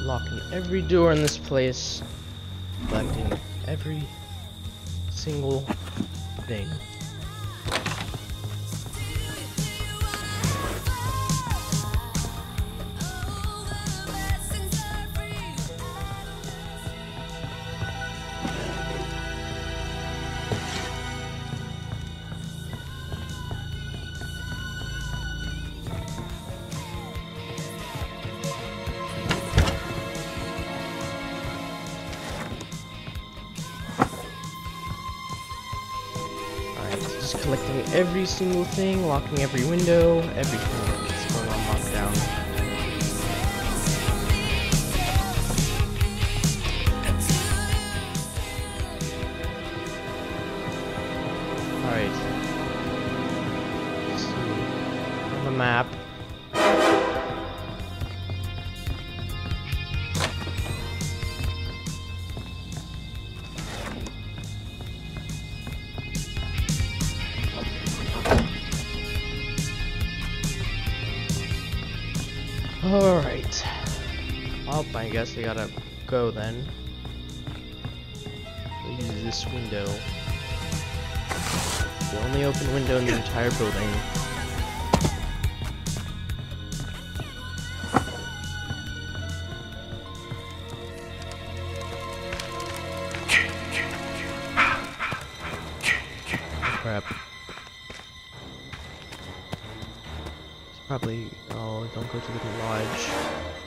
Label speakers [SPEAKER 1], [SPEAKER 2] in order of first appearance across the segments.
[SPEAKER 1] locking every door in this place, collecting every single thing. Just collecting every single thing, locking every window, everything Alright. Well, I guess I gotta go then. We'll use this window. The only open window in the entire building. Probably. Oh, don't go to the lodge.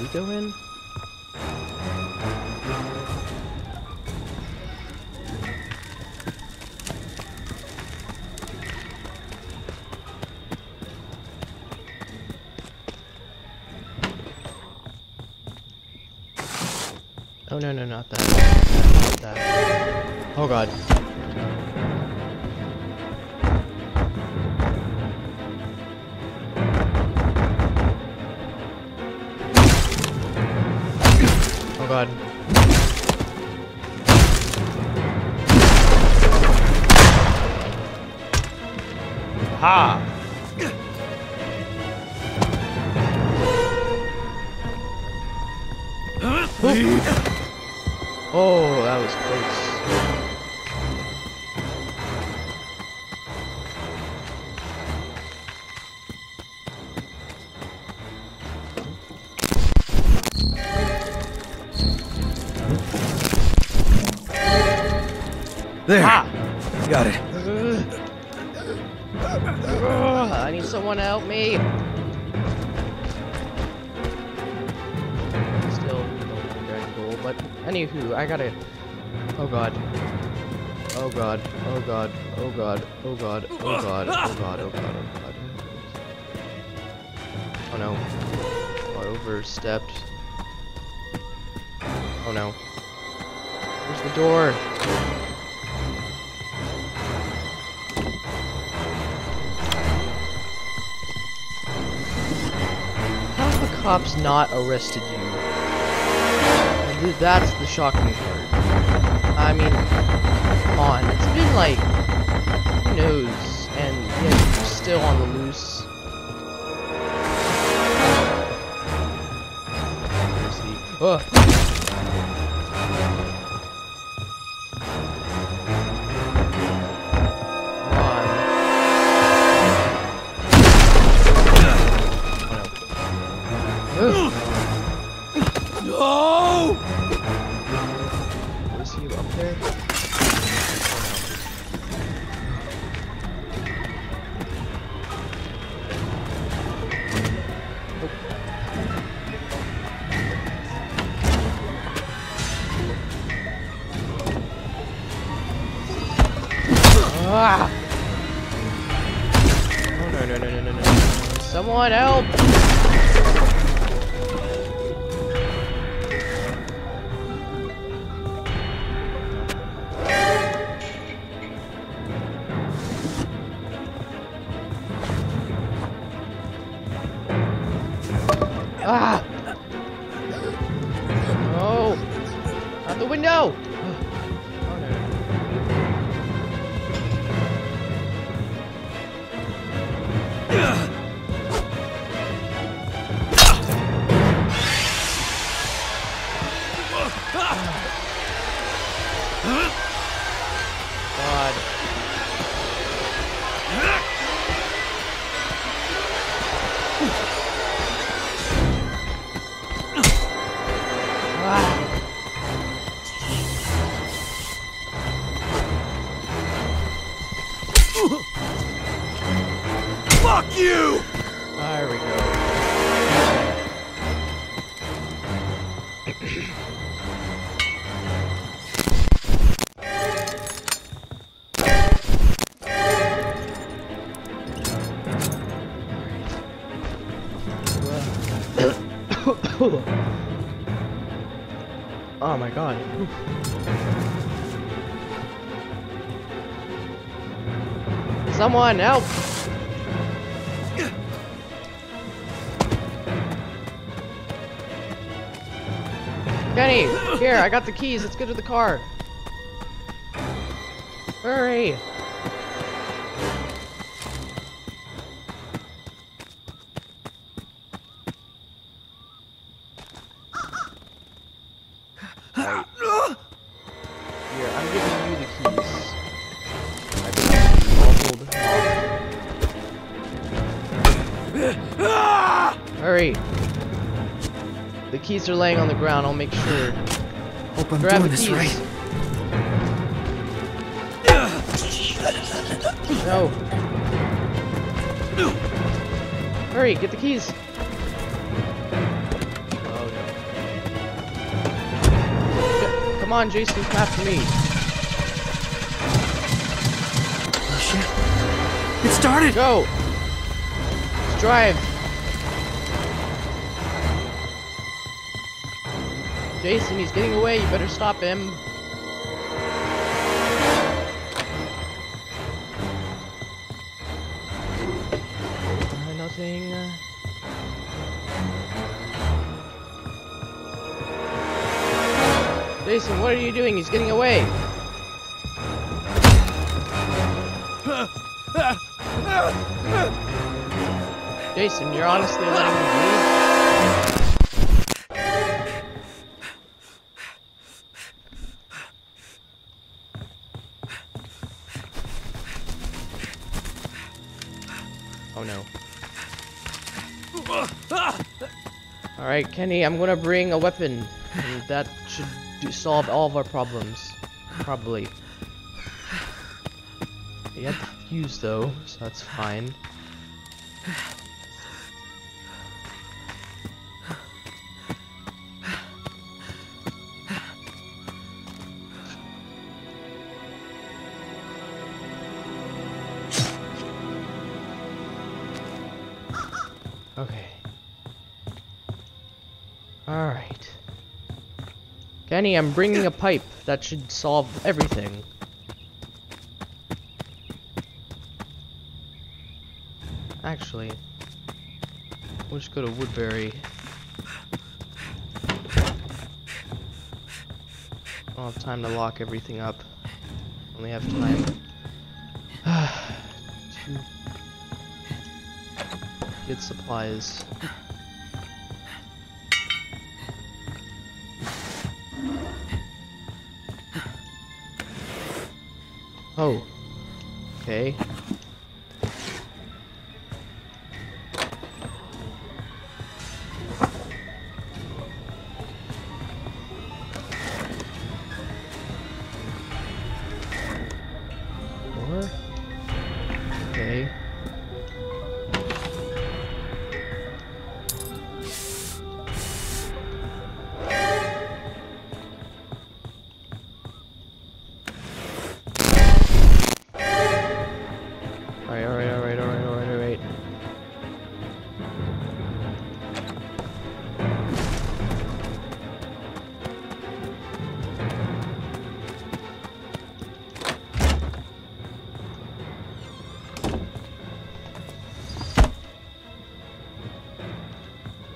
[SPEAKER 1] We go in? Oh no no not that. Not that. Oh god. God. Ha! Oh, that was close. Oh, I need someone to help me. Still Dragon Ball, but anywho, I gotta. Oh god. Oh god. Oh god. Oh god. Oh god. Oh god. Oh god. Oh god. Oh god. Oh no. I overstepped. Oh no. Where's the door? Cops not arrested you? Th- That's the shocking part. I mean, come on. It's been like, who knows? And yet you're still on the loose. Ugh. Ah! Oh no no no no no no! Someone help! Ah! Oh my god. Someone help! Kenny, here, I got the keys. Let's get to the car. Hurry! Right. Here, I'm giving you the keys. I think you all hold. Hurry! The keys are laying on the ground. I'll make sure.
[SPEAKER 2] Hope I'm
[SPEAKER 1] Grab
[SPEAKER 2] doing
[SPEAKER 1] the
[SPEAKER 2] this
[SPEAKER 1] keys.
[SPEAKER 2] right.
[SPEAKER 1] No. Hurry, get the keys. Come on, Jason, come after me.
[SPEAKER 2] Oh shit. It started!
[SPEAKER 1] Go! Let's drive. Jason, he's getting away. You better stop him. Jason, what are you doing? He's getting away. Jason, you're honestly letting me leave? Oh no. Alright, Kenny, I'm gonna bring a weapon. That should do solve all of our problems. Probably. You have the fuse though, so that's fine. Okay. Alright. Kenny, I'm bringing a pipe. That should solve everything. Actually, we'll just go to Woodbury. I don't have time to lock everything up. Only have time get supplies. Oh. Okay.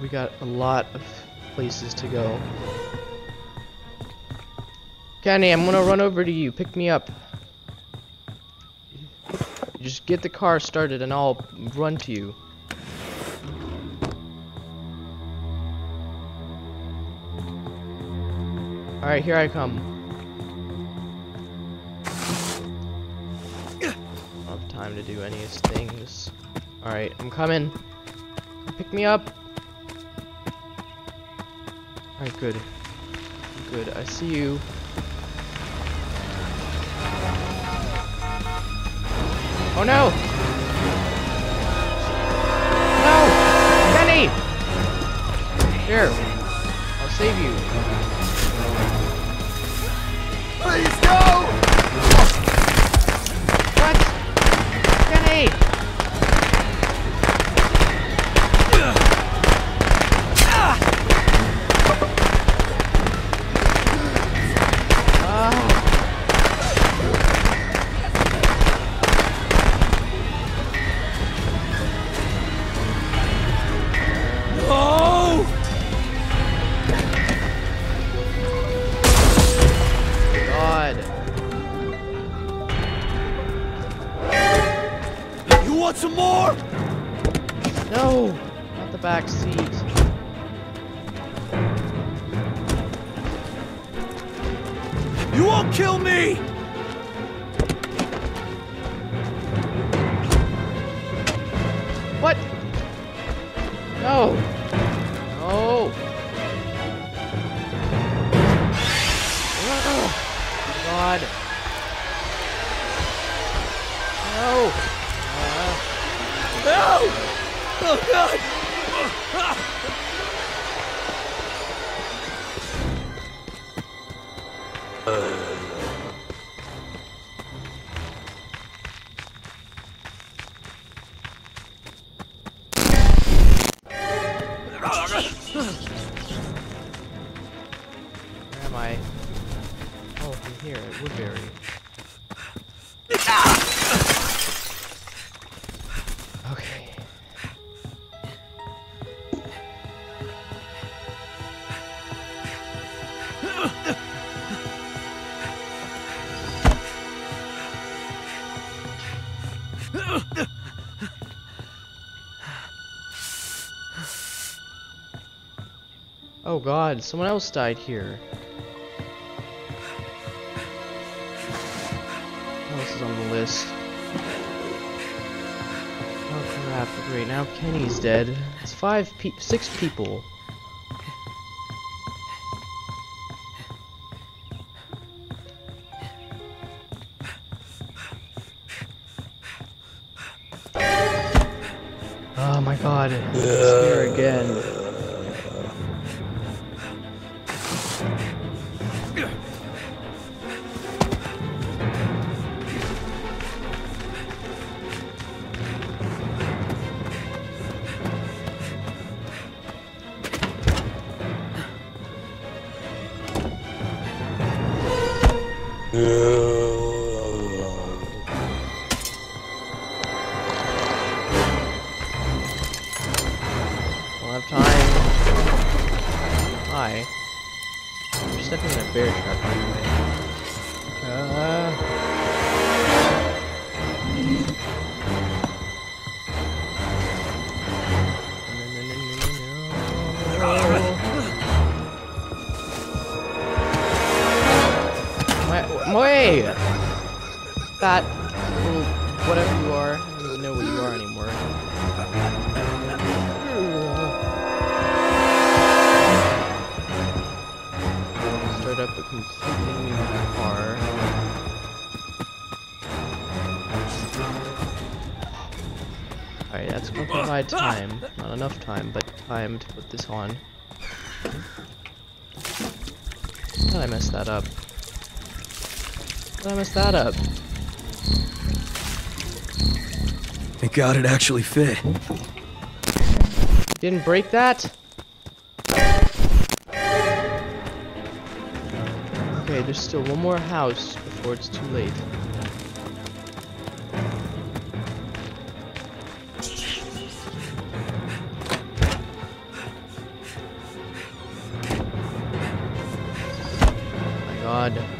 [SPEAKER 1] We got a lot of places to go. Kenny, I'm gonna run over to you. Pick me up. Just get the car started and I'll run to you. Alright, here I come. I don't have time to do any of these things. Alright, I'm coming. Pick me up. Alright, good. Good, I see you. Oh no! No! Kenny! Here. I'll save you.
[SPEAKER 2] Please, no! You won't kill me! Oh god,
[SPEAKER 1] someone else died here. What else is on the list? Oh crap, great, now Kenny's dead. It's five pe- six people. Way! That little whatever completely new car. Alright, that's gonna provide time. Not enough time, but time to put this on. How did I mess that up? How did I mess that up?
[SPEAKER 2] Thank God it actually fit.
[SPEAKER 1] Didn't break that? Okay, there's still one more house before it's too late. Oh my god.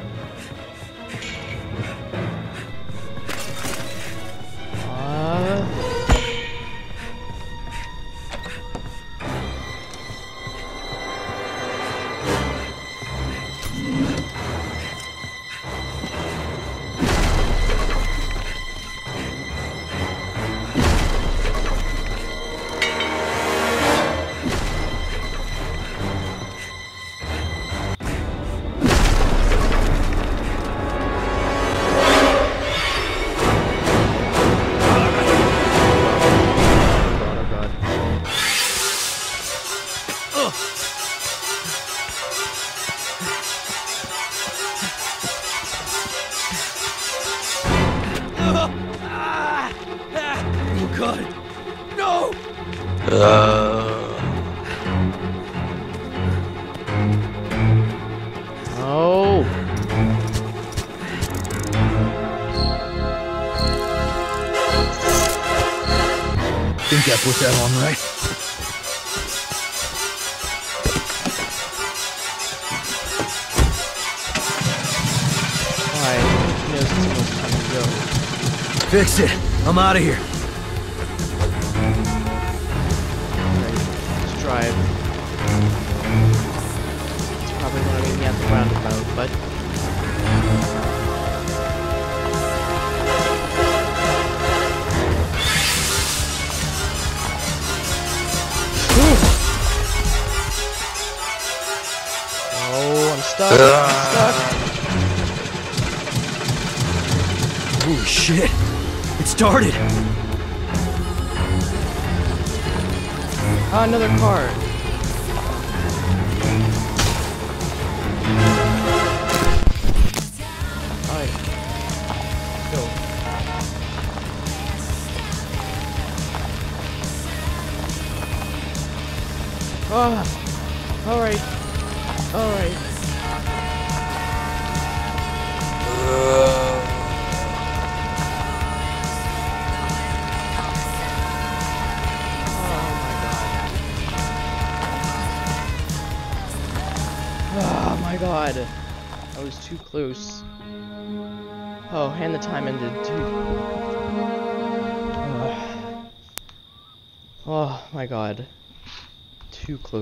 [SPEAKER 2] I that on right?
[SPEAKER 1] Alright, he knows time to go.
[SPEAKER 2] Fix it. I'm out of here.
[SPEAKER 1] Stuck. I'm stuck.
[SPEAKER 2] Holy shit. It started.
[SPEAKER 1] Ah, another car. Alright. Let's go. Ah. Alright. Oh Alright. Oh my god. I was too close. Oh, and the time ended too. Ugh. Oh my god. Too close.